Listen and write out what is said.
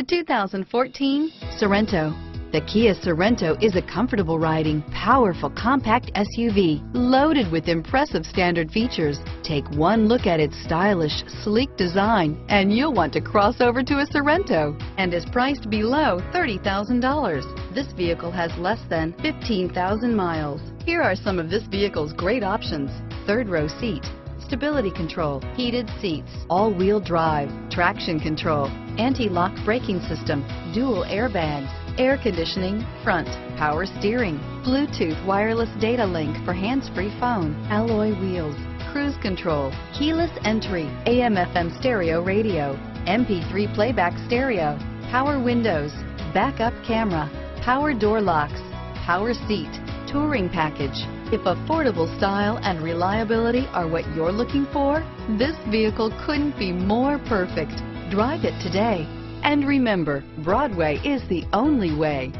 The 2014 Sorento. The Kia Sorento is a comfortable riding, powerful compact SUV loaded with impressive standard features. Take one look at its stylish, sleek design and you'll want to cross over to a Sorento and is priced below $30,000. This vehicle has less than 15,000 miles. Here are some of this vehicle's great options. Third row seat, stability control, heated seats, all-wheel drive, traction control, anti-lock braking system, dual airbags, air conditioning, front, power steering, Bluetooth wireless data link for hands-free phone, alloy wheels, cruise control, keyless entry, AM FM stereo radio, MP3 playback stereo, power windows, backup camera, power door locks, power seat, touring package. If affordable style and reliability are what you're looking for, this vehicle couldn't be more perfect. Drive it today. And remember, Broadway is the only way.